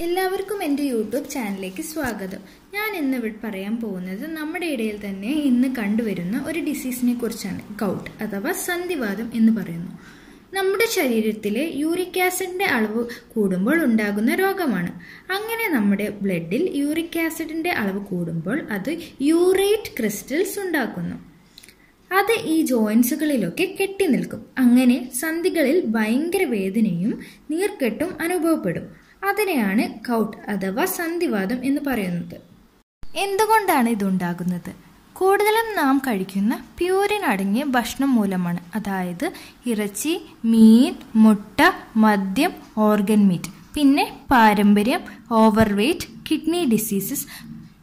എല്ലാവർക്കും എന്റെ യൂട്യൂബ് ചാനലിലേക്ക് സ്വാഗതം. ഞാൻ ഇന്ന് ഇവിടെ പറയാൻ പോകുന്നത് നമ്മുടെ ഇടയിൽ തന്നെ ഇന്ന് കണ്ടുവരുന്ന ഒരു ഡിസീസിനെ കുറിച്ചാണ്. ഗൗട്ട് അഥവാ സന്ധിവാദം എന്ന് പറയുന്നു. നമ്മുടെ ശരീരത്തിലെ യൂറിക് ആസിഡിന്റെ അളവ് കൂടുമ്പോൾ ഉണ്ടാകുന്ന രോഗമാണ്. അങ്ങനെ നമ്മുടെ ബ്ലഡിൽ യൂറിക് ആസിഡിന്റെ അളവ് കൂടുമ്പോൾ അത് യൂറേറ്റ് ക്രിസ്റ്റൽസ് ഉണ്ടാക്കുന്നു. അത് ഈ ജോയിൻസുകളിലൊക്കെ കെട്ടി നിൽക്കും. അങ്ങനെ സന്ധികളിൽ ഭയങ്കര വേദനയും നീർക്കെട്ടും അനുഭവപ്പെടും. അതിനെയാണ് കൗട്ട് അഥവാ സന്ധിവാദം എന്ന് പറയുന്നത്. എന്തുകൊണ്ടാണ് ഇതുണ്ടാകുന്നത്? കൂടുതലും നാം കഴിക്കുന്ന പ്യൂരിൻ അടങ്ങിയ ഭക്ഷണം മൂലമാണ്. അതായത് ഇറച്ചി മീൻ മുട്ട മദ്യം ഓർഗൻ മീറ്റ്. പിന്നെ പാരമ്പര്യം over weight kidney diseases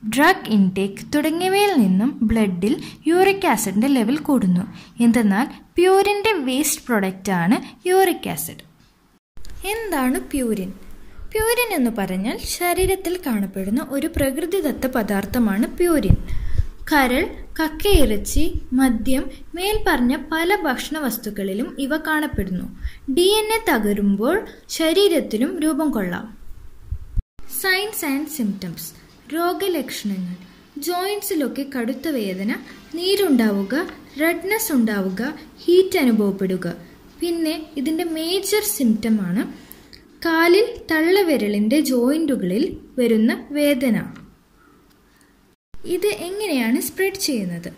drug intake തുടങ്ങിയവയിൽ നിന്നും ബ്ലഡിൽ യൂറിക് ആസിഡിന്റെ ലെവൽ കൂടുന്നു. എന്തെന്നാൽ പ്യൂരിന്റെ വേസ്റ്റ് പ്രൊഡക്റ്റാണ് യൂറിക് ആസിഡ്. എന്താണ് പ്യൂരിൻ? പ്യൂരിൻ എന്ന് പറഞ്ഞാൽ ശരീരത്തിൽ കാണപ്പെടുന്ന ഒരു പ്രകൃതിദത്ത പദാർത്ഥമാണ് പ്യൂരിൻ. കരൾ കക്കയിറച്ചി മദ്യം മേൽപ്പറഞ്ഞ പല ഭക്ഷണ വസ്തുക്കളിലും ഇവ കാണപ്പെടുന്നു. ഡി എൻ എ തകരുമ്പോൾ ശരീരത്തിലും രൂപം കൊള്ളാം. സൈൻസ് ആൻഡ് സിംറ്റംസ് രോഗലക്ഷണങ്ങൾ. ജോയിൻസിലൊക്കെ കടുത്ത വേദന നീരുണ്ടാവുക റെഡ്നെസ് ഉണ്ടാവുക ഹീറ്റ് അനുഭവപ്പെടുക. പിന്നെ ഇതിന്റെ മേജർ സിംറ്റമാണ് കാലിൽ തള്ളവിരലിന്റെ ജോയിന്റുകളിൽ വരുന്ന വേദന. ഇത് എങ്ങനെയാണ് സ്പ്രെഡ് ചെയ്യുന്നത്?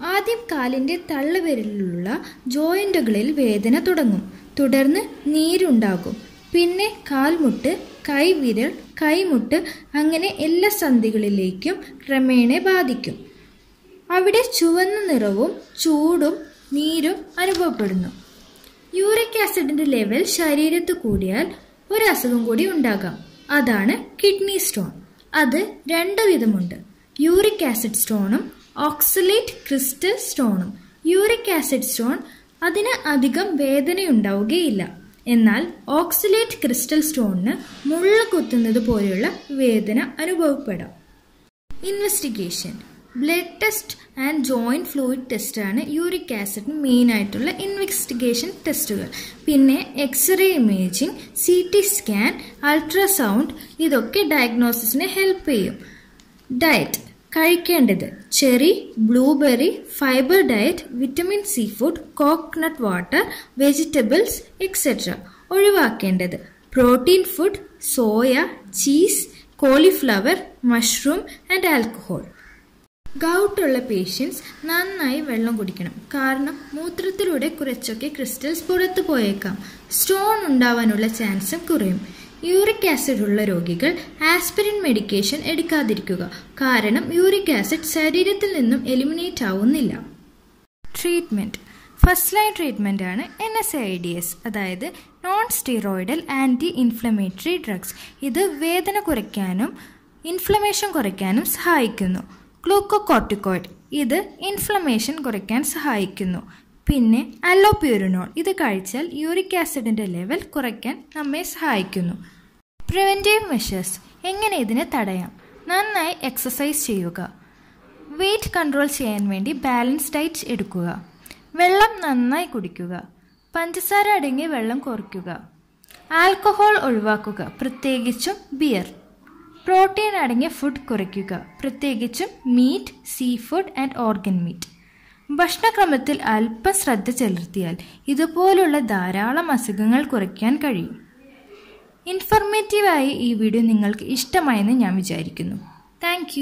ആദ്യം കാലിന്റെ തള്ളവിരലിലുള്ള ജോയിന്റുകളിൽ വേദന തുടങ്ങും. തുടർന്ന് നീരുണ്ടാകും. പിന്നെ കാൽമുട്ട് കൈവിരൽ കൈമുട്ട് അങ്ങനെ എല്ലാ സന്ധികളിലേക്കും ക്രമേണ ബാധിക്കും. അവിടെ ചുവന്ന നിറവും ചൂടും നീരും അനുഭവപ്പെടുന്നു. യൂറിക് ആസിഡിന്റെ ലെവൽ ശരീരത്ത് കൂടിയാൽ ഒരു അസുഖം കൂടി ഉണ്ടാകാം. അതാണ് കിഡ്നി സ്റ്റോൺ. അത് രണ്ട് വിധമുണ്ട്. യൂറിക് ആസിഡ് സ്റ്റോണും ഓക്സലേറ്റ് ക്രിസ്റ്റൽ സ്റ്റോണും. യൂറിക് ആസിഡ് സ്റ്റോൺ അതിന് അധികം വേദനയുണ്ടാവുകയില്ല. എന്നാൽ ഓക്സിലേറ്റ് ക്രിസ്റ്റൽ സ്റ്റോണിന് മുള്ള കുത്തുന്നത് പോലെയുള്ള വേദന അനുഭവപ്പെടാം. Investigation. Blood test and joint fluid ടെസ്റ്റാണ് യൂറിക് മെയിൻ ആയിട്ടുള്ള ഇൻവെസ്റ്റിഗേഷൻ ടെസ്റ്റുകൾ പിന്നെ X-ray imaging C T scan ultrasound ഇതൊക്കെ ഡയഗ്നോസിസിനെ ഹെൽപ്പ് ചെയ്യും. ഡയറ്റ് കഴിക്കേണ്ടത് cherry blueberry fibre diet vitamin C food coconut water vegetables etcetera ഒഴിവാക്കേണ്ടത് protein food soya cheese cauliflower mushroom and alcohol ഗൗട്ടുള്ള patients നന്നായി വെള്ളം കുടിക്കണം. കാരണം മൂത്രത്തിലൂടെ കുറച്ചൊക്കെ ക്രിസ്റ്റൽസ് പുറത്തു പോയേക്കാം. സ്റ്റോൺ ഉണ്ടാവാനുള്ള ചാൻസും കുറയും. യൂറിക് ആസിഡ് ഉള്ള രോഗികൾ ആസ്പിരിൻ മെഡിക്കേഷൻ എടുക്കാതിരിക്കുക. കാരണം യൂറിക് ആസിഡ് ശരീരത്തിൽ നിന്നും എലിമിനേറ്റ് ആവുന്നില്ല. ട്രീറ്റ്മെന്റ് ഫസ്റ്റ് ലൈൻ ട്രീറ്റ്മെന്റ് ആണ് N S I D S അതായത് non steroidal anti inflammatory drugs. ഇത് വേദന കുറയ്ക്കാനും ഇൻഫ്ലമേഷൻ കുറയ്ക്കാനും സഹായിക്കുന്നു. ഗ്ലൂക്കോകോർട്ടിക്കോയിഡ്. ഇത് ഇൻഫ്ലമേഷൻ കുറയ്ക്കാൻ സഹായിക്കുന്നു. പിന്നെ അലോപ്യൂരിനോൾ. ഇത് കഴിച്ചാൽ യൂറിക് ആസിഡിന്റെ ലെവൽ കുറയ്ക്കാൻ നമ്മെ സഹായിക്കുന്നു. Preventive measures. എങ്ങനെ ഇതിനെ തടയാം? നന്നായി എക്സസൈസ് ചെയ്യുക. വെയിറ്റ് കൺട്രോൾ ചെയ്യാൻ വേണ്ടി ബാലൻസ് ഡയറ്റ് എടുക്കുക. വെള്ളം നന്നായി കുടിക്കുക. പഞ്ചസാര അടങ്ങിയ വെള്ളം കുറയ്ക്കുക. ആൽക്കഹോൾ ഒഴിവാക്കുക. പ്രത്യേകിച്ചും ബിയർ. പ്രോട്ടീൻ അടങ്ങിയ ഫുഡ് കുറയ്ക്കുക. പ്രത്യേകിച്ചും meat sea food and organ meat ഭക്ഷണക്രമത്തിൽ അല്പം ശ്രദ്ധ ചെലുത്തിയാൽ ഇതുപോലുള്ള ധാരാളം അസുഖങ്ങൾ കുറയ്ക്കാൻ കഴിയും. ഇൻഫർമേറ്റീവായി ഈ വീഡിയോ നിങ്ങൾക്ക് ഇഷ്ടമായെന്ന് ഞാൻ വിചാരിക്കുന്നു. താങ്ക്